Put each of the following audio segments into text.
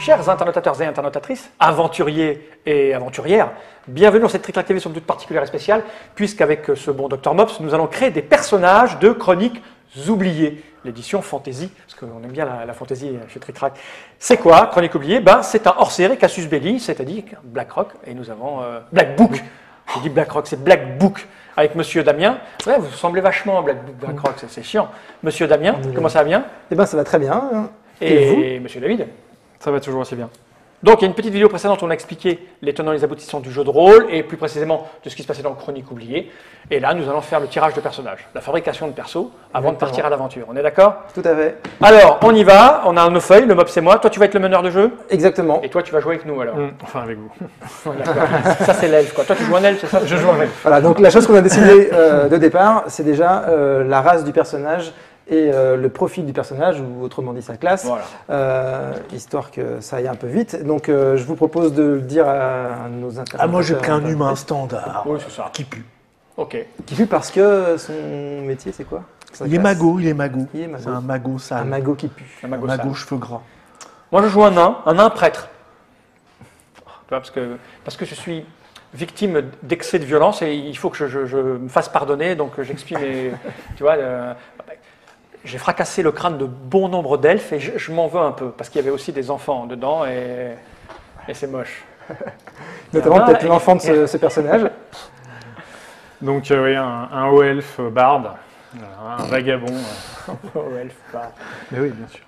Chers internautateurs et internautatrices, aventuriers et aventurières, bienvenue dans cette Trick TV somme toute particulière et spéciale, puisqu'avec ce bon Dr Mops, nous allons créer des personnages de chroniques oubliées. L'édition fantasy, parce qu'on aime bien la, la fantasy chez Trick Track. C'est quoi, Chronique oubliée? Ben, C'est un hors-série Cassius Belli, c'est-à-dire BlackRock, et nous avons euh, Black Book. Je dis BlackRock, c'est Black Book avec Monsieur Damien. Ouais, vous semblez vachement à Black Book, BlackRock, c'est- c'est chiant. Monsieur Damien, comment ça va bien? Eh ben, ça va très bien. hein. Et, Monsieur David? Ça va toujours aussi bien. Donc, il y a une petite vidéo précédente où on a expliqué les tenants et les aboutissants du jeu de rôle, et plus précisément de ce qui se passait dans Chronique oubliée. Et là, nous allons faire le tirage de personnages, la fabrication de persos, avant de partir à l'aventure. On est d'accord? Tout à fait. Alors, on y va, on a nos feuilles, le mob c'est moi, toi tu vas être le meneur de jeu, Exactement. et toi tu vas jouer avec nous alors. Hum, Enfin, avec vous. D'accord. ça c'est l'elfe quoi. Toi tu joues un elfe, c'est ça? Je joue avec. Voilà, donc la chose qu'on a décidé euh, de départ, c'est déjà euh, la race du personnage et euh, le profil du personnage, ou autrement dit sa classe, Voilà. euh, histoire que ça aille un peu vite. Donc euh, je vous propose de le dire à nos internautes. Ah, moi j'ai pris un humain standard Oui, c'est ça. qui pue. Ok. Qui pue parce que son métier, c'est quoi Sa Il est classe. magot, il est magot. Il est magot. C'est un magot Un sale. magot qui pue. Un Un magot sale. cheveux gras. Moi je joue un nain, un nain prêtre. Tu vois, parce, que, parce que je suis victime d'excès de violence et il faut que je, je- je me fasse pardonner, donc j'expie mes. tu vois, euh, j'ai fracassé le crâne de bon nombre d'elfes et je, je m'en veux un peu parce qu'il y avait aussi des enfants dedans et, et c'est moche. Notamment Ah, peut-être l'enfant de ce, ce personnage. Donc, euh, oui, un, un haut elfe euh, barde, Voilà, un vagabond. euh. Oh, elfe, bah. Mais oui, bien sûr.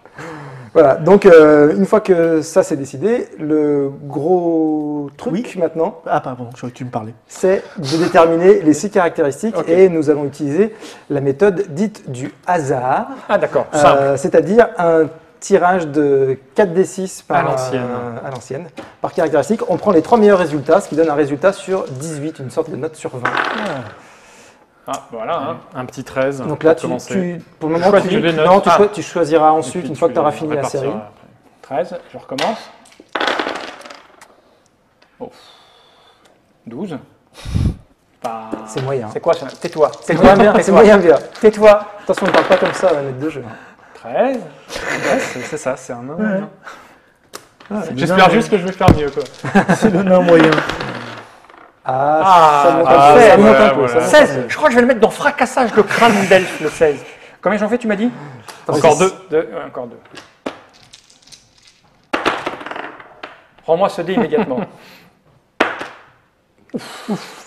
Voilà, donc euh, une fois que ça c'est décidé, le gros truc Oui. maintenant, Ah, pardon, je croyais que tu me parlais. c'est de déterminer les six caractéristiques et nous allons utiliser la méthode dite du hasard, Ah d'accord, euh, c'est-à-dire un tirage de 4d6 par, À l'ancienne. euh, à l'ancienne, par caractéristique. On prend les trois meilleurs résultats, ce qui donne un résultat sur 18, une sorte de note sur 20. Ah, voilà. hein. Un petit 13. Donc là, pour tu, tu- pour le moment, Choisis tu, les notes. non, tu, Ah. choi- tu choisiras ensuite, puis une fois que tu auras tu fini la série. après. 13, je recommence. Oh. 12. Pas- C'est moyen. C'est quoi ça? Tais-toi. C'est moyen bien, c'est moyen bien. Tais-toi. Attention, ne parle pas comme ça à la maître de jeu. 13. Ouais, c'est ça, c'est un nain. Ouais. moyen. C'est J'espère juste que je vais faire mieux. Quoi. C'est le nain moyen. Ah, Ah, ça monte ah, un peu, ça ouais, monte un voilà, peu. voilà. monte un 16. Je crois que je vais le mettre dans fracassage de crâne d'elfe, le 16. Combien j'en fais, tu m'as dit peu. Encore deux. Deux. Ouais, encore deux. Rends-moi ce dé immédiatement.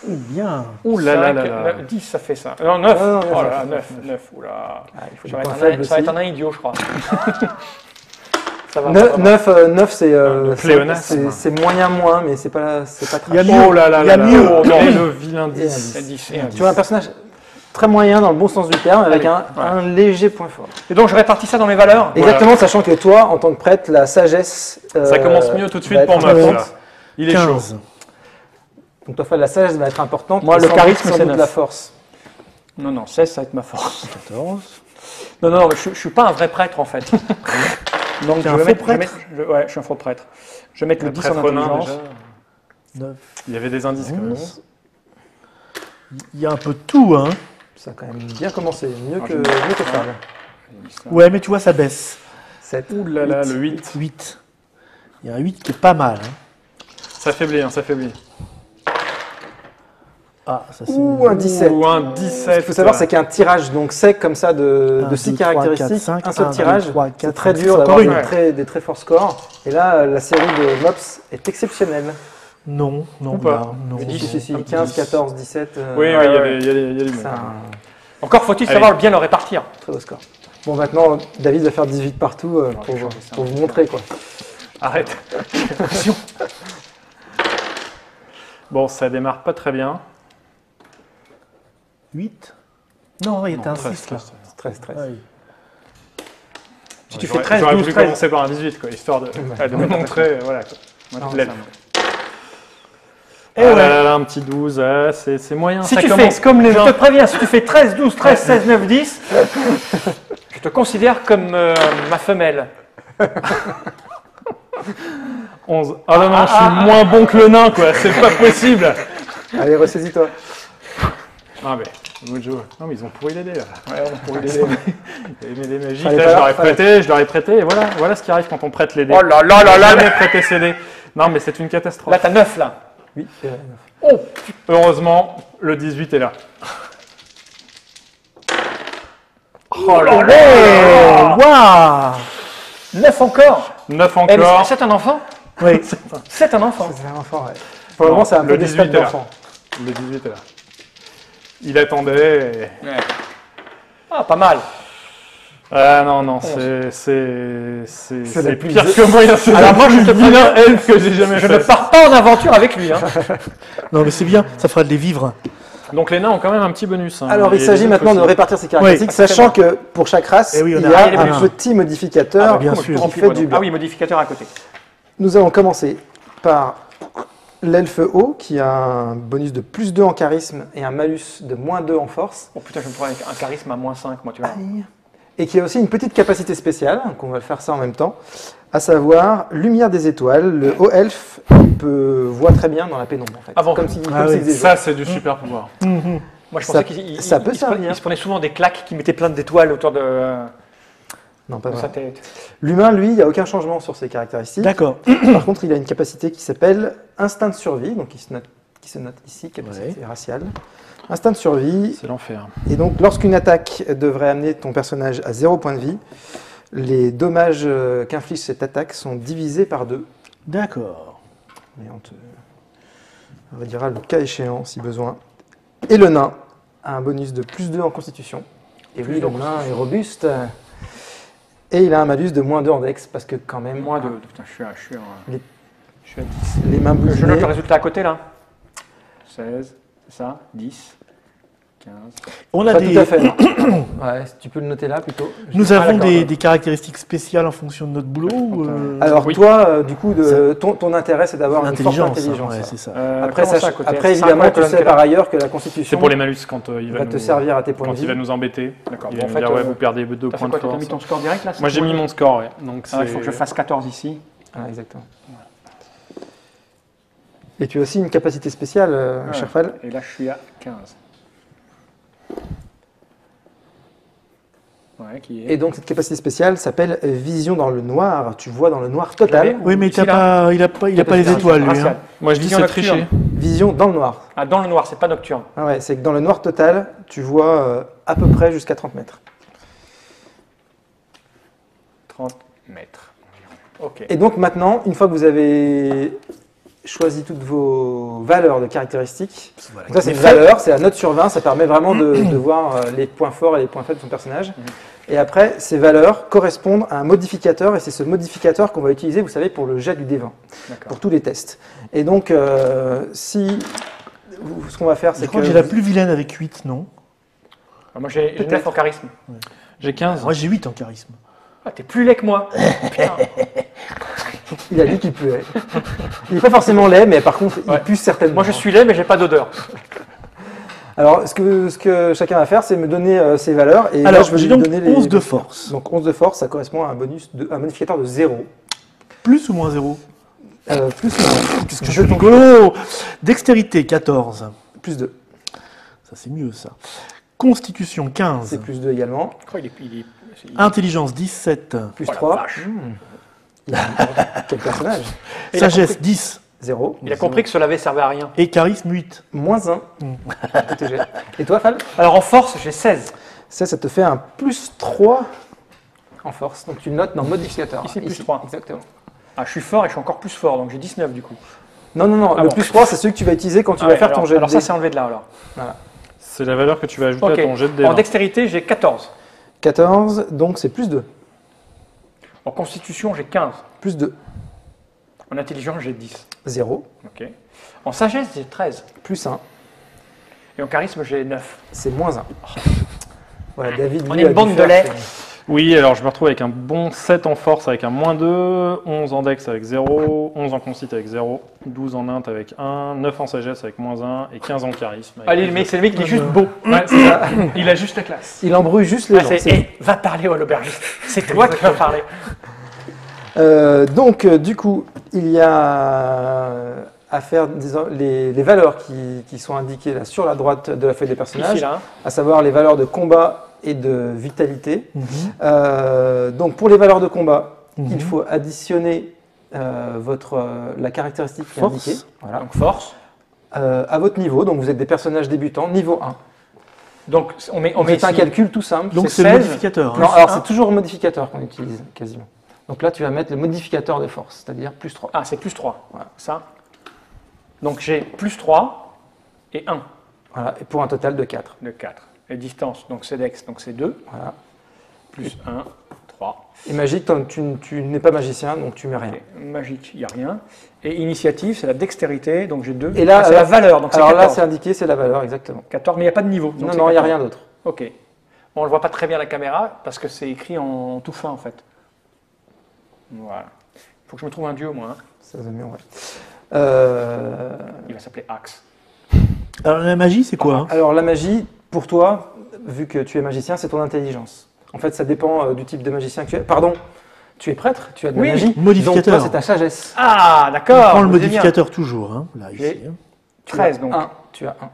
Bien. Ouh là là Cinq, là là. neuf, 10, ça fait ça. Non, 9. Non, non, oh neuf, là, neuf, 9, 9. Oula. Ah, il faut Ça va, être un, faibles ça va être aussi. un nain idiot, je crois. va. ça va. 9, euh, c'est euh, Le c'est- moyen moins, mais c'est pas, c'est pas Il y a très mieux. Oh là là Il y a là mieux. Oh, non. Le vilain Et un 10. Un 10 et un 10. Tu vois un personnage très moyen dans le bon sens du terme, avec Allez, un, ouais. un léger point fort. Et donc, je répartis ça dans mes valeurs. Exactement, sachant que toi, en tant que prêtre, la sagesse. euh, Ça commence mieux tout de suite pour là. Il est chaud. 15. Donc toi, la sagesse va être importante. Moi, le charisme, c'est neuf. la force. Non, non, 16, ça va être ma force. 14. Non, non, je, je suis pas un vrai prêtre en fait. Donc, je un vais faux mettre, je vais prêtre mettre- je- ouais, je suis un faux prêtre. Je vais mettre le Le 10 en intelligence. déjà. 9. Il y avait des indices quand même. 11. Il y a un peu de tout, hein. Ça a quand même bien commencé, mieux Ah, que, mieux que Fab. Ouais, mais tu vois, ça baisse. 7. Ouh là là, le 8. 8. Il y a un 8 qui est pas mal. hein. Ça faiblit, hein, ça faiblit. Ah, ça c'est. Ou un 17. Ou un Ce 17. qu'il faut savoir, c'est qu'il y a un tirage donc sec comme ça de, Un, de 6 deux, trois, caractéristiques, quatre, cinq, un seul un, deux, tirage. trois, C'est très dur d'avoir encore des une. très, des très forts scores. Et là, la série de Mops est exceptionnelle. Non, non, Ou pas. non. Le 10, Si, si, si, un petit 15, 10. 14, 17. euh, Oui, oui, il y ouais, a y mots. un Encore faut-il savoir bien le répartir. très beau score. Bon, maintenant, David va faire 18 partout euh, pour, ça. pour vous montrer. quoi. Arrête. bon, ça démarre pas très bien. 8 Non, il Non, était un 13, 6 là. 13, 13. Ouais. Si tu fais 13, J'aurais 12, voulu 13. commencer par un 18, quoi, histoire de, Ouais, de me montrer. euh, Voilà, quoi. Moi, Non, je lève. ça, Ah Eh ouais. là là là, un petit 12, ah, c'est c'est moyen. Si ça tu commence fais, comme les je gens. te préviens, si tu fais 13, 12, 13, 16, 9, 10, je te considère comme euh, ma femelle. 11. Ah non, non, Ah, je suis ah, moins bon que le nain, quoi. C'est pas possible. Allez, ressaisis-toi. Ah, mais Mojo. Non, mais ils ont pourri les dés là. Ouais, on pourrait les- Il y avait des dés magiques, là, je leur ai prêté, je leur ai prêté, et voilà, voilà ce qui arrive quand on prête les dés. Oh là là là là jamais là prêté ces dés. Non, mais c'est une catastrophe. Là, t'as 9 là. Oui, euh, Oh Heureusement, le 18 est là. Oh là là Oh, waouh 9 encore 9 Eh, encore. C'est un enfant Oui. C'est un enfant. c'est un enfant, ouais. Pour le moment, c'est un le peu des 18 est stats là. d'enfant. Le 18 est là. Il attendait. et- Ah, pas mal. Ah non, non, c'est. C'est. Pire que moi. C'est Alors le moi, je plus te vilain elfe que j'ai jamais Je fait. ne pars pas en aventure avec lui. Hein. Non, mais c'est bien, ça fera de les vivre. Donc les nains ont quand même un petit bonus. hein. Alors, il s'agit maintenant de répartir ces caractéristiques, Oui, sachant que pour chaque race, Eh oui, il y a un- petit modificateur Ah, bien qui sûr. fait du Ah oui, modificateur à côté. Nous allons commencer par l'elfe haut, qui a un bonus de plus 2 en charisme et un malus de moins 2 en force, Oh putain, je me prends avec un charisme à moins 5, moi, tu vois. et qui a aussi une petite capacité spéciale, donc on va le faire ça en même temps, à savoir lumière des étoiles. Le haut elfe peut voir très bien dans la pénombre, en fait. Ah bon comme si, Ah comme oui. Ça, c'est du super pouvoir. Moi, je Ça- pensais qu'il il- ça il- il se prenait souvent des claques qui mettaient plein d'étoiles autour de, Non, pas. L'humain, lui, il n'y a aucun changement sur ses caractéristiques. D'accord. Par contre, il a une capacité qui s'appelle instinct de survie, donc qui se note, qui se note ici, capacité raciale. Instinct de survie, C'est l'enfer. et donc lorsqu'une attaque devrait amener ton personnage à 0 point de vie, les dommages euh, qu'inflige cette attaque sont divisés par 2. D'accord. On te on redira le cas échéant si besoin. Et le nain a un bonus de plus 2 en constitution. Et Plus oui, deux le nain est robuste. Et il a un malus de moins 2 en dex, parce que quand même, Moins de. Putain, je suis à, je suis à, Les- je suis à 10. les mains Je note le résultat à côté là. 16, c'est ça 10, 15. On a Pas des, tout à fait, ouais, tu peux le noter là plutôt. nous Ah, avons des, caractéristiques spéciales en fonction de notre boulot ou, euh, Alors Oui. toi, euh, du coup, de, ton, ton intérêt, c'est d'avoir une forte l'intelligence. intelligence. ouais, ouais. c'est ça. Euh, Après, comment ça- ça, à côté après C'est évidemment, tu sais par ailleurs que la C'est constitution pour les malus quand euh, il va, va nous, te servir à tes points quand il va nous embêter. D'accord. Il Bon, va en fait, dire ouais, vous perdez deux points de T'as force. mis ton score direct là Moi j'ai mis mon score. Donc Ah, il c'est- faut que je fasse 14 ici. Ah, exactement. Et tu as aussi une capacité spéciale, euh, Ouais. Cherfal. Et là, je suis à 15. Ouais, qui est. Et donc cette capacité spéciale s'appelle vision dans le noir. Tu vois dans le noir total. Oui, mais t'as là. pas, il a pas, il a pas les étoiles, lui. hein. Moi je dis Vision c'est triché. Vision dans le noir. Ah, dans le noir, c'est pas nocturne. Ah ouais, c'est que dans le noir total, tu vois euh, à peu près jusqu'à 30 mètres. 30 mètres. environ. Ok. Et donc maintenant, une fois que vous avez choisi toutes vos valeurs de caractéristiques, Voilà. donc ça c'est une valeur, c'est la note sur 20, ça permet vraiment de, de voir euh, les points forts et les points faibles de son personnage. Et après, ces valeurs correspondent à un modificateur, et c'est ce modificateur qu'on va utiliser, vous savez, pour le jet du D20, D'accord. pour tous les tests. Et donc, euh, si vous- ce qu'on va faire, Je c'est crois que que j'ai la plus vilaine avec 8, non? Ah, Moi, j'ai j'ai Peut-être. 9 en charisme. J'ai 15. Moi, j'ai 8 en charisme. Ah, t'es plus laid que moi. Putain. Il a dit qu'il puait. Il n'est pas forcément laid, mais par contre, il Ouais. pue certainement. Moi, je suis laid, mais j'ai pas d'odeur. Alors, ce que, ce que chacun va faire, c'est me donner euh, ses valeurs. Et Alors, je vais j'ai lui donc donner les 11 de force. Donc 11 de force, ça correspond à un bonus, de, un modificateur de 0. Plus ou moins 0 Euh, plus ou moins. Puisque je suis rigolo Dextérité, 14. Plus 2. Ça, c'est mieux, ça. Constitution, 15. C'est plus 2 également. Je crois qu'il est. il est- il- Intelligence, 17. Plus Oh la 3. vache. Quel personnage Et Sagesse, compris- 10. 0. Il a compris que cela avait servi à rien. Et charisme, 8. Moins 1. Mm. Et toi, Fal? Alors en force, j'ai 16. Ça, ça te fait un plus 3 en force. Donc tu le notes dans modificateur. Ici, plus 3. Exactement. Ah, je suis fort et je suis encore plus fort, donc j'ai 19 du coup. Non, non, non. Ah le bon. plus 3, c'est celui que tu vas utiliser quand tu Ah vas ouais, faire alors, ton jet de Alors ça, c'est enlevé de là alors. C'est la valeur que tu vas ajouter Ok. à ton jet de dés. En hein. dextérité, j'ai 14. 14, donc c'est plus 2. En constitution, j'ai 15. Plus 2. En intelligence, j'ai 10. 0. Ok. En sagesse, j'ai 13. Plus 1. Et en charisme, j'ai 9. C'est moins 1. Voilà, David. On lui, est une bande de lait. Oui, alors je me retrouve avec un bon 7 en force avec un moins 2, 11 en dex avec 0, 11 en concite avec 0, 12 en int avec 1, 9 en sagesse avec moins 1 et 15 en charisme. avec Allez, le mec, c'est le mec qui est juste beau. Ouais, c'est ça. Il a juste la classe. Il embrouille juste les Ah, gens. c'est, c'est Eh, va parler à l'aubergiste. C'est toi qui vas parler. Euh, donc, euh, du coup, il y a. à faire disons, les, les valeurs qui, qui sont indiquées là sur la droite de la feuille des personnages, Ici, là. hein. à savoir les valeurs de combat et de vitalité. Mhm. Euh, donc pour les valeurs de combat, Mhm. il faut additionner euh, votre, euh, la caractéristique qui est Force. indiquée voilà, Donc force. euh, à votre niveau. Donc vous êtes des personnages débutants, niveau 1. Donc on met, on un calcul tout simple. Donc c'est le 16. modificateur. hein. non, alors c'est toujours le modificateur qu'on utilise quasiment. Donc là, tu vas mettre le modificateur de force, c'est-à-dire plus 3. Ah, c'est plus 3. Voilà. Ça. Donc j'ai plus 3 et 1 Voilà, et pour un total de 4. de 4. Et distance, donc c'est dex, donc c'est 2. Voilà. Plus 1, 3. Et magique, tu, tu n'es pas magicien, donc tu mets rien. Magique, il n'y a rien. Et initiative, c'est la dextérité, donc j'ai 2. Et là, c'est la valeur, donc Alors là, 14. c'est indiqué, c'est la valeur, exactement. 14, mais il n'y a pas de niveau. donc non, non, il n'y a 14. rien d'autre. Ok. Bon, on ne le voit pas très bien à la caméra parce que c'est écrit en tout fin en fait. Voilà. Il faut que je me trouve un dieu au moins. hein. Ça se met, ouais. Euh, Il va s'appeler Axe. Alors la magie, c'est quoi hein? Alors la magie, pour toi, vu que tu es magicien, c'est ton intelligence. En fait, ça dépend euh, du type de magicien que tu es. Pardon, tu es prêtre, tu as de Oui, la magie. modificateur. C'est ta sagesse. Ah, On d'accord. prend le modificateur toujours, hein, là, ici. J'ai- hein. Tu 13 as donc. un, tu as un.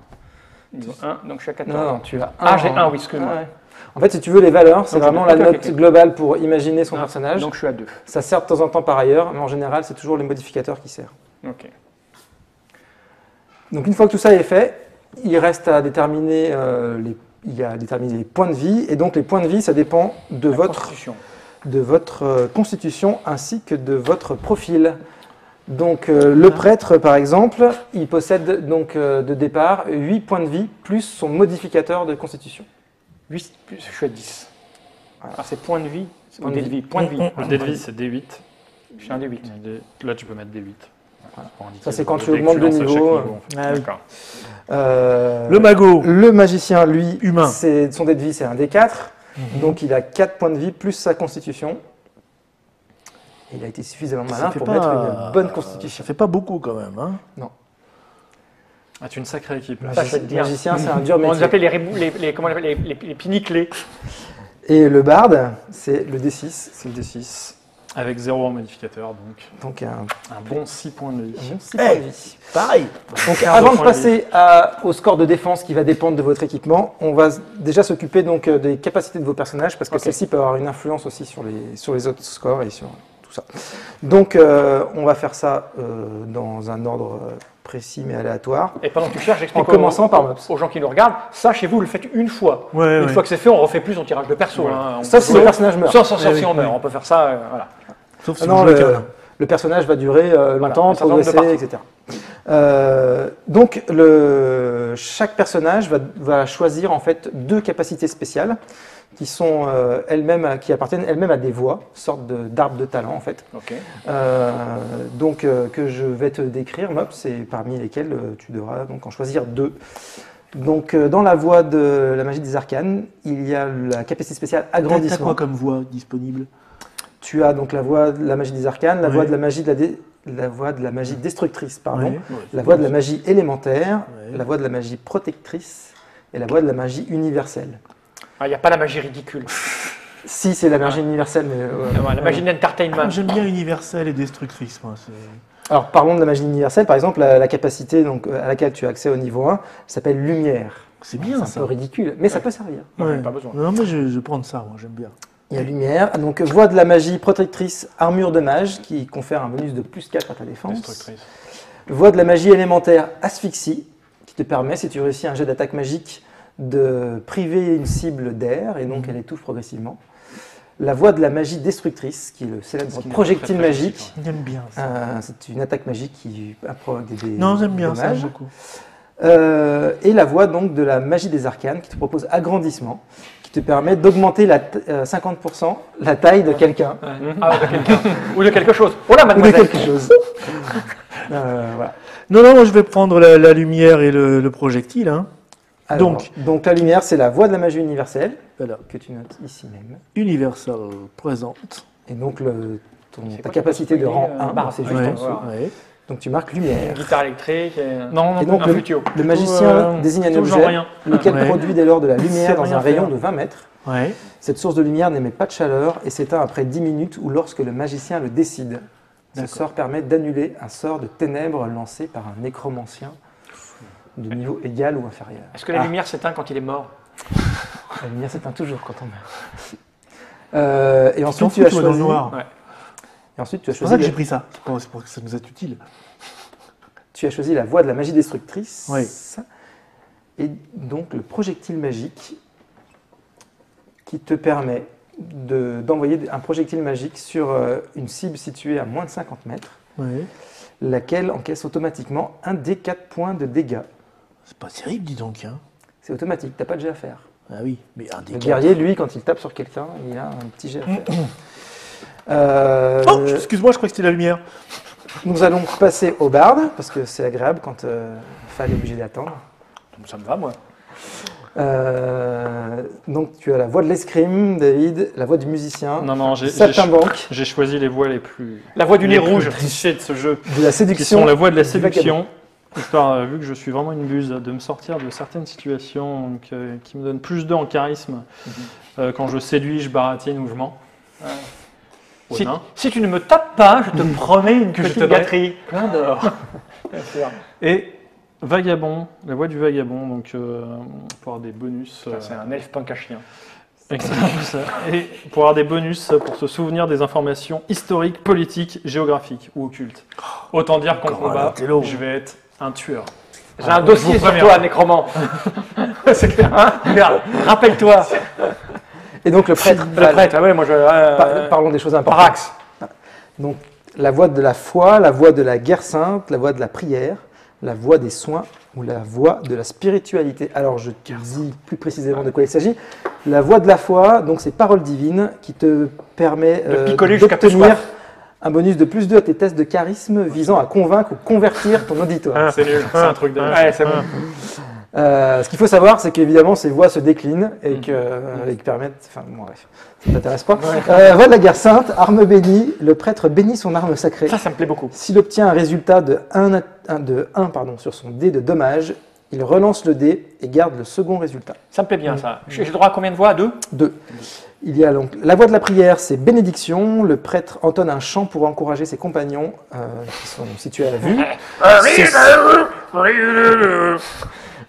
Niveau 1, donc je suis à 14. Non, non, tu as un. Ah, j'ai en- un, oui, excuse-moi. Ah ouais. En fait, si tu veux, les valeurs, c'est vraiment la note globale pour imaginer son Ah, personnage. Donc je suis à 2. Ça sert de temps en temps par ailleurs, mais en général, c'est toujours les modificateurs qui servent. Ok. Donc une fois que tout ça est fait, il reste à déterminer euh, les, il y a à déterminer les points de vie, et donc les points de vie, ça dépend de La votre, constitution. de votre euh, constitution ainsi que de votre profil. Donc euh, le prêtre, par exemple, il possède donc euh, de départ 8 points de vie plus son modificateur de constitution. 8, plus, je suis à 10. Voilà. Alors c'est point de vie. C'est Point de dé de vie. vie. Point de vie. Le dé de vie, c'est D8. Je suis un D8. Et des- Là, tu peux mettre D8. Ça, c'est quand tu augmentes de niveau. Ah oui. Euh, Le magot. le magicien, lui, Humain. c'est- son dé de vie, c'est un D4. Mhm. Donc il a 4 points de vie plus sa constitution. Et il a été suffisamment malin pour pas- mettre une bonne constitution. Ça fait pas beaucoup quand même. Hein. Ah, tu es une sacrée équipe. là. Dire. Magicien, c'est un dur On les métier. appelait les, rébou- les, les, comment on appelle, les, les, les piniclés? Et le barde, c'est le D6. C'est le D6. Avec 0 en modificateur, donc Donc un, un bon 6 points de vie. un bon six Eh. points de vie. Pareil. Donc 15 avant de passer à- au score de défense qui va dépendre de votre équipement, on va déjà s'occuper donc euh, des capacités de vos personnages parce que Ok. celle-ci peut avoir une influence aussi sur les, sur les autres scores et sur tout ça. Donc euh, on va faire ça euh, dans un ordre précis mais aléatoire. Et pendant que tu cherches, j'explique En commençant aux, par Mops. aux gens qui nous regardent, ça chez vous, vous le faites une fois. Ouais, une ouais. fois que c'est fait, on refait plus son tirage de perso. hein. On Sauf si le personnage meurt. Sauf, sauf- sauf Eh si oui, on meurt. oui. On peut faire ça. euh, voilà. Sauf si Ah non, le, personnage va durer euh, longtemps, de progresser, etc. Euh, donc le, chaque personnage va, va choisir en fait deux capacités spéciales qui sont euh, elles-mêmes, qui appartiennent elles-mêmes à des voix, sorte de- d'arbres de talent en fait. Euh, donc euh, que je vais te décrire, Mops, et parmi lesquels euh, tu devras donc en choisir deux. Donc euh, dans la voie de la magie des arcanes, il y a la capacité spéciale T'as t'as agrandissement. quoi comme voix disponible? Tu as donc la voie de la magie des arcanes, la Oui. voie de la magie de la, dé- la voie de la magie destructrice, pardon, la voie de la magie élémentaire, la voie de la magie protectrice et la voie de la magie universelle. Ah, Il n'y a pas la magie ridicule. Si c'est la magie universelle, mais euh, Ah, ouais, la magie Ah, d'entertainment. J'aime bien universel et destructrice, moi. alors parlons de la magie universelle. Par exemple, la, la capacité donc euh, à laquelle tu as accès au niveau 1 s'appelle lumière. C'est bien C'est un ça. peu ridicule, mais ça peut servir. Non, Ouais. j'ai pas besoin. Euh, Non, mais je, je prends ça, moi, j'aime bien. Il y a lumière. Donc voie de la magie protectrice, armure de mage qui confère un bonus de plus 4 à ta défense. Destructrice. Voie de la magie élémentaire asphyxie, qui te permet, si tu réussis un jet d'attaque magique, de priver une cible d'air et donc elle étouffe progressivement. La voie de la magie destructrice, qui est le célèbre projectile magique. J'aime bien ça. Euh, c'est une attaque magique qui provoque des, des non, j'aime bien ça, dommages. beaucoup. Euh, et la voie donc de la magie des arcanes, qui te propose agrandissement, qui te permet d'augmenter la euh, 50% la taille de quelqu'un Ah, de quelqu'un. Ou de quelque chose. Oh là, ou de mademoiselle. quelque chose. Euh, voilà. Non, non, moi, je vais prendre la, la lumière et le, le projectile. Hein. Alors, Donc. donc la lumière, c'est la voie de la magie universelle, Voilà. que tu notes ici même. Universal présente. Et donc le, ton- C'est ta capacité de rang spoiler, 1, euh, barre, c'est juste Ouais, en dessous. ouais. Donc tu marques lumière. Guitare électrique. et- Non, non, Et donc un le, futio. le magicien euh, désigne un objet rien. lequel Ouais. produit dès lors de la lumière dans un rayon faire. de 20 mètres. Ouais. Cette source de lumière n'émet pas de chaleur et s'éteint après 10 minutes ou lorsque le magicien le décide. Ce sort permet d'annuler un sort de ténèbres lancé par un nécromancien de niveau égal ou inférieur. Est-ce que la Ah. lumière s'éteint quand il est mort? La lumière s'éteint toujours quand on meurt. Euh, et ensuite, tu as dans le choisi. noir. Ouais. Et ensuite, tu as C'est pour ça choisi. que j'ai pris ça. C'est pour, que ça nous est utile. Tu as choisi la voie de la magie destructrice. Oui. Et donc le projectile magique qui te permet de- d'envoyer un projectile magique sur euh, une cible située à moins de 50 mètres, laquelle encaisse automatiquement un des 4 points de dégâts. C'est pas terrible, dis donc. Hein. C'est automatique, t'as pas de jet à faire. Ah oui, mais un des Le guerrier, lui, quand il tape sur quelqu'un, il a un petit jet à faire. Euh, Oh, excuse-moi, je crois que c'était la lumière. nous allons passer au barde, parce que c'est agréable quand euh, Fall est obligé d'attendre. Ça me va, moi. Euh, donc tu as la voix de l'escrime, David, la voix du musicien, Non, non, j'ai choisi les voix les plus. La voix du nez rouge. trichées de ce jeu. de la Qui séduction. sont la voix de la séduction. Histoire, euh, vu que je suis vraiment une buse, de me sortir de certaines situations donc, euh, qui me donnent plus d'eux en charisme. Mhm. Euh, quand je séduis, je baratine ou je mens. Si, tu ne me tapes pas, je te promets une Que je petite te donnerai gâterie. Plein d'or. Et Vagabond, la voix du vagabond, donc euh, pour avoir des bonus. euh, C'est un elfe punk à chien. Excellent, ça. Et pour avoir des bonus pour se souvenir des informations historiques, politiques, géographiques ou occultes. Autant dire qu'en combat, je vais être un tueur. J'ai un dossier je vous sur toi, nécromant. c'est clair. Hein? Rappelle-toi. Et donc le prêtre. Le prêtre, ah ouais, moi je. euh, Par- parlons des choses importantes. Parax. Donc la voix de la foi, la voix de la guerre sainte, la voix de la prière, la voix des soins ou la voix de la spiritualité. Alors je te dis plus précisément de quoi il s'agit. La voix de la foi, donc c'est parole divine qui te permet euh, picoler jusqu'à plus d'obtenir un bonus de plus 2 à tes tests de charisme visant à convaincre ou convertir ton auditoire. C'est nul, c'est un truc de. Ouais, c'est bon. Euh, ce qu'il faut savoir, c'est qu'évidemment, ces voix se déclinent et que, euh, et que permettent. Enfin, bon, bref, ça ne t'intéresse pas. Euh, voix de la guerre sainte, arme bénie, le prêtre bénit son arme sacrée. Ça, ça me plaît beaucoup. S'il obtient un résultat de 1, de 1 pardon, sur son dé de dommage, il relance le dé et garde le second résultat. Ça me plaît bien, ça. J'ai j'ai droit à combien de voix À deux 2. Il y a donc la voix de la prière, c'est bénédiction. Le prêtre entonne un chant pour encourager ses compagnons euh, qui sont situés à la vue.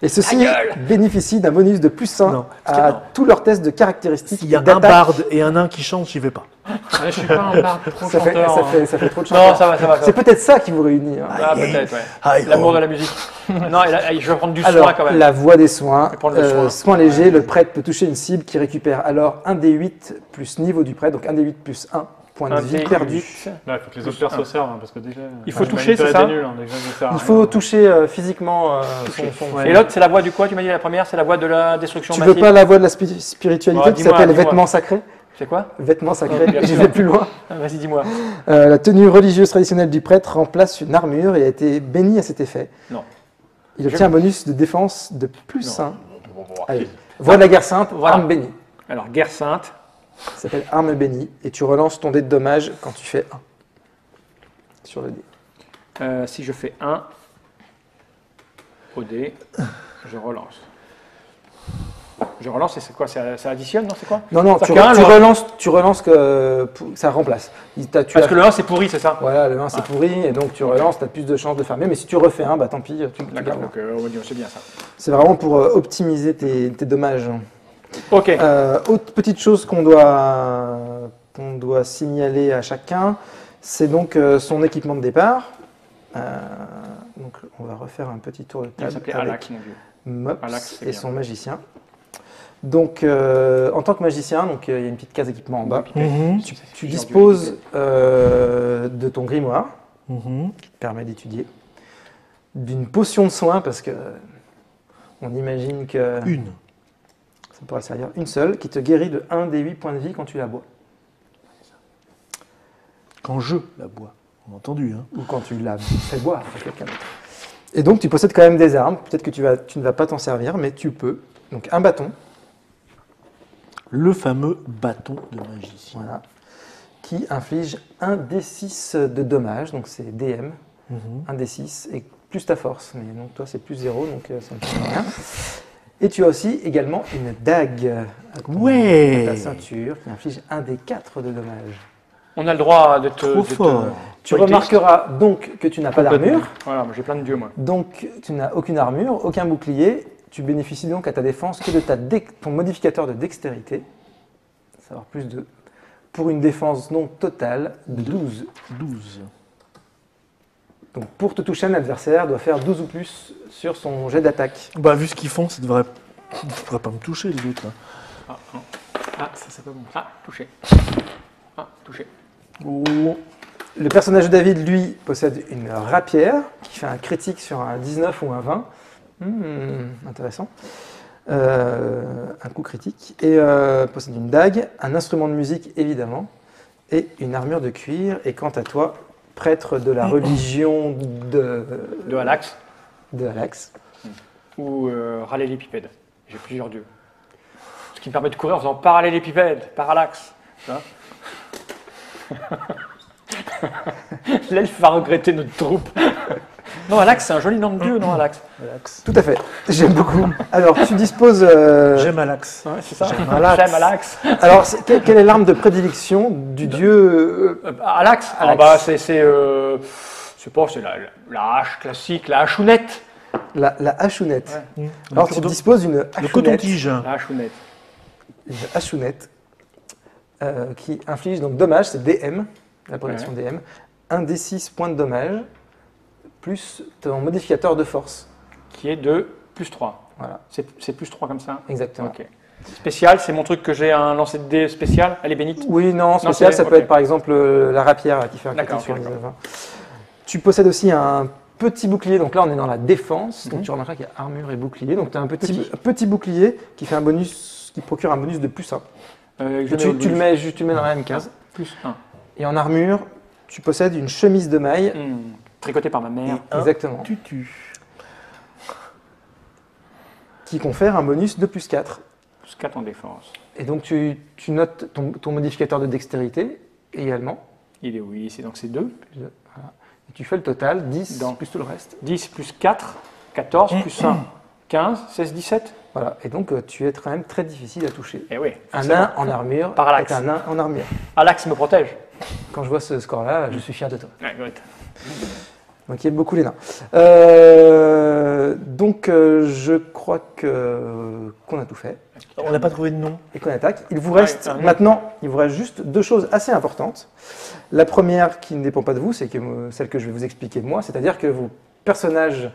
Et ceux-ci bénéficient d'un bonus de plus 1 Non, à tous leurs tests de caractéristiques S'il y a un barde et un nain qui chante, j'y vais pas. Ouais, je suis pas un barde trop Ça fait, ça, hein. fait, ça fait trop de Non, chanteurs. ça va, ça va. C'est peut-être ça qui vous réunit. hein. Ah, peut-être, ouais. Aïe, L'amour de la musique. non, et là, je vais prendre du Alors, soin quand même. la voix des soins. Euh, soin. soin léger, le prêtre peut toucher une cible qui récupère alors un des 8 plus niveau du prêtre, donc un des 8 plus 1 point de Un vie perdu. Là, il faut que les autres persos servent, hein, parce que déjà. Il faut toucher, c'est ça nuls, hein, déjà, à Il rien. faut toucher euh, physiquement euh, son, son- Ouais. Et l'autre, c'est la voix du quoi Tu m'as dit la première, c'est la voix de la destruction Tu veux massive. pas la voix de la spi- spiritualité Ouais, qui s'appelle vêtements sacrés C'est quoi Vêtements sacrés, Bien j'y vais plus loin. Ah, Vas-y, dis-moi. Euh, la tenue religieuse traditionnelle du prêtre remplace une armure et a été bénie à cet effet. Non. Il obtient un bonus de défense de plus Non. 1. Allez. Voix de la guerre sainte, arme bénie. Alors, guerre sainte. Ça s'appelle arme bénie et tu relances ton dé de dommage quand tu fais 1 sur le dé. Euh, si je fais 1 au dé, je relance. Je relance et c'est quoi ça, ça additionne, non C'est quoi? Non, non, tu, un, tu relances, tu relances que ça remplace. Il tu Parce as- que le 1 c'est pourri, c'est ça? Voilà, le 1 c'est pourri et donc tu relances, tu as plus de chances de fermer. Mais si tu refais un, bah tant pis, tu, tu gardes. donc euh, c'est bien ça. C'est vraiment pour euh, optimiser tes, tes dommages. Ok. Euh, autre petite chose qu'on doit, qu'on doit signaler à chacun, c'est donc euh, son équipement de départ. Euh, donc on va refaire un petit tour de Il table avec Alak. Mops c'est et bien. son magicien. Donc euh, en tant que magicien, donc euh, il y a une petite case équipement en bas. Tu, disposes euh, de ton grimoire mhm. qui te permet d'étudier, d'une potion de soin parce que on imagine que Une. Ça pourrait servir une seule qui te guérit de 1 des 8 points de vie quand tu la bois Quand je la bois. On a entendu, hein. ou quand tu la fais boire à quelqu'un d'autre. Et donc tu possèdes quand même des armes. Peut-être que tu, vas, tu ne vas pas t'en servir, mais tu peux. Donc un bâton, Le fameux bâton de magicien. voilà, qui inflige 1 D6 de dommages. Donc c'est DM, Mhm. 1 D6 et plus ta force. Mais donc toi c'est plus 0, donc euh, ça ne fait rien. Et tu as aussi également une dague à, ton- Ouais. à ta ceinture qui inflige 1 des 4 de dommages. On a le droit de te. Trop de te- fort. Tu remarqueras donc que tu n'as pas d'armure, Voilà, moi j'ai plein de dieux, moi. donc tu n'as aucune armure, aucun bouclier. Tu bénéficies donc à ta défense que de ta dé- ton modificateur de dextérité, savoir plus de, pour une défense non totale de 12. 12. Donc pour te toucher, un adversaire doit faire 12 ou plus sur son jet d'attaque. Bah, vu ce qu'ils font, ça devrait, ça devrait pas me toucher, les autres. là. Ah, non. Ah, ça c'est pas bon. Ah, touché. Ah, touché. Oh. Le personnage de David, lui, possède une rapière qui fait un critique sur un 19 ou un 20. Hmm, intéressant. Euh, un coup critique. Et euh, possède une dague, un instrument de musique, évidemment, et une armure de cuir. Et quant à toi, prêtre de la religion de, De Alax de Alax. ou euh, rallélépipède. J'ai plusieurs dieux. Ce qui me permet de courir en faisant parallélépipède, parallaxe. L'elfe va regretter notre troupe. Non, Alax, c'est un joli nom de dieu, non, Alax Alax. Tout à fait, j'aime beaucoup. Alors, tu disposes. euh, J'aime Alax. Ouais, c'est ça J'aime Alax. J'aime Alax. alors, c'est- quelle, quelle est l'arme de prédilection du dieu euh, Euh, Alax, Ah Alax. bah, c'est. C'est euh, je sais pas, c'est la, la hache classique, la hachounette. la, la hachounette Mmh. Alors, tu disposes d'une Le hachounette. coton-tige. La hachounette. une hachounette euh, qui inflige donc dommage, c'est DM, la protection DM, 1 des 6 points de dommage, plus ton modificateur de force. Qui est de plus 3. Voilà, C'est plus 3 comme ça exactement. Ok. Spécial, c'est mon truc que j'ai un lancer de dés spécial. Elle est bénite Oui, non, spécial, ça peut être par exemple euh, la rapière qui fait un critique sur les d'accord. 20. Tu possèdes aussi un petit bouclier, donc là on est dans la défense, donc Mhm. tu remarqueras qu'il y a armure et bouclier, donc tu as un petit, Petit. petit bouclier qui fait un bonus, qui procure un bonus de plus 1. Euh, Tu, le mets, tu le mets dans la même case. Plus 1. Et en armure, tu possèdes une chemise de maille, Tricoté par ma mère. Un exactement, tutu. qui confère un bonus de plus 4. Plus 4 en défense. Et donc tu, tu notes ton, ton modificateur de dextérité également. Il est oui, c'est donc c'est 2. Et tu fais le total, 10 Dans- plus tout le reste. 10 plus 4, 14 plus 1, 15, 16, 17. Voilà. Et donc euh, tu es quand même très difficile à toucher. Eh oui. Un nain en armure Parallaxe. est un nain en armure. Alax me protège. Quand je vois ce score-là, je suis fier de toi. Ouais, good. Donc il y a beaucoup les nains. Euh, donc euh, je crois que qu'on a tout fait On n'a pas trouvé de nom. et qu'on attaque. Il vous reste maintenant, il vous reste juste deux choses assez importantes. La première qui ne dépend pas de vous, c'est que euh, celle que je vais vous expliquer moi, c'est-à-dire que vos personnages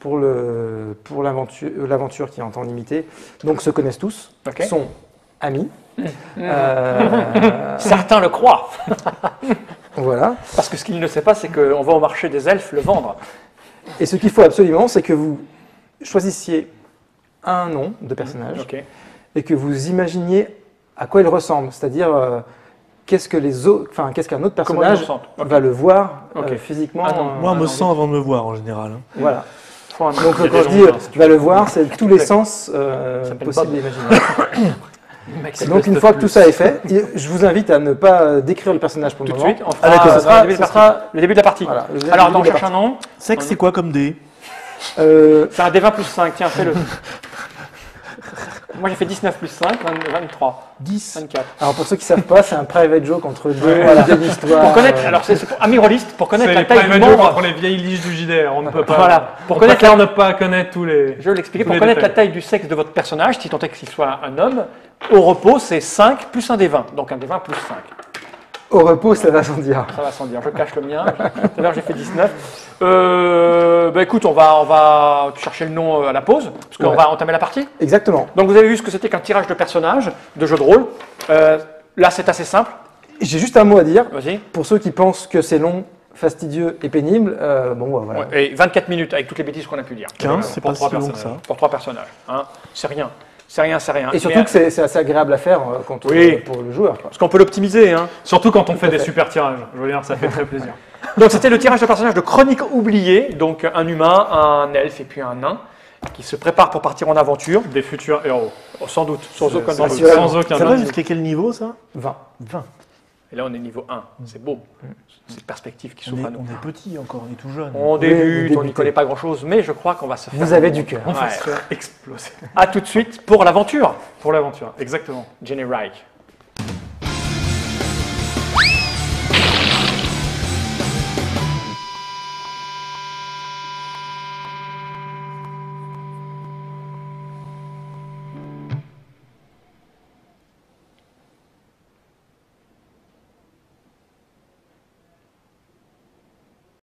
pour le pour l'aventure l'aventure qui est en temps limité, donc se connaissent tous, sont amis. Euh, Certains le croient. voilà. Parce que ce qu'il ne sait pas, c'est qu'on va au marché des elfes le vendre. Et ce qu'il faut absolument, c'est que vous choisissiez un nom de personnage et que vous imaginiez à quoi il ressemble, c'est-à-dire euh, qu'est-ce que les autres, enfin qu'est-ce qu'un autre personnage va le voir euh, physiquement. Ah non, euh, Moi, on me sent avant de me voir, en général. hein. voilà. Donc quand je dis euh, hein, tu vas le voir, c'est tous les sens euh, possibles et imaginables. Donc une fois que tout ça est fait, je vous invite à ne pas décrire le personnage pour le tout de moment. suite. On Ah, fera dans sera- le, début de ce la partie. sera- le début de la partie. Voilà, Alors attends, on de cherche un nom. C'est que c'est quoi comme dé? Euh, C'est un D20 plus 5. Tiens, fais-le. Moi j'ai fait 19 plus 5, 20 23, 10. 24. alors pour ceux qui savent pas, c'est un private joke entre deux Ouais, voilà. histoires. Pour connaître, euh, alors c'est c'est pour connaître la les taille du membre. entre les vieilles liches du JDR. On ne peut pas. Voilà. Pour on connaître préfère ne pas connaître tous les. Je vais l'expliquer. Pour connaître la détails. taille du sexe de votre personnage, si tant est qu'il soit un homme, au repos c'est 5 plus un des 20. Donc un des 20 plus 5. Au repos, ça va sans dire. Ça va sans dire. Je cache le mien. Tout à l'heure j'ai fait 19. Euh, bah écoute, on va, on va chercher le nom euh, à la pause, parce qu'on Ouais. va entamer la partie. Exactement. Donc vous avez vu ce que c'était qu'un tirage de personnages, de jeu de rôle. Euh, là c'est assez simple. J'ai juste un mot à dire. Vas-y. Pour ceux qui pensent que c'est long, fastidieux et pénible, euh, bon, bah, voilà. Ouais, et 24 minutes avec toutes les bêtises qu'on a pu dire. 15, c'est pour pas trois si long que ça. Pour trois personnages. Hein. C'est rien. C'est rien, c'est rien. Et surtout Mais, que c'est assez agréable à faire euh, quand, Oui. euh, pour le joueur. quoi. Parce qu'on peut l'optimiser. Hein. Surtout quand on fait des fait. super tirages. Je veux dire, ça fait très plaisir. Donc c'était le tirage de personnages de Chronique oubliée, donc un humain, un elfe et puis un nain, qui se préparent pour partir en aventure, Des futurs héros. Oh, sans doute, sans aucun doute. doute. sans aucun Ça va doute. jusqu'à quel niveau, ça? 20. 20. Et là on est niveau 1, c'est beau, c'est une perspective qui s'ouvre à nous. on est petit encore, on est tout jeune. On débute, on n'y connaît pas grand chose, mais je crois qu'on va se faire. Vous avez du cœur. On va se faire exploser. A tout de suite pour l'aventure. Pour l'aventure, exactement. Jenny Reich.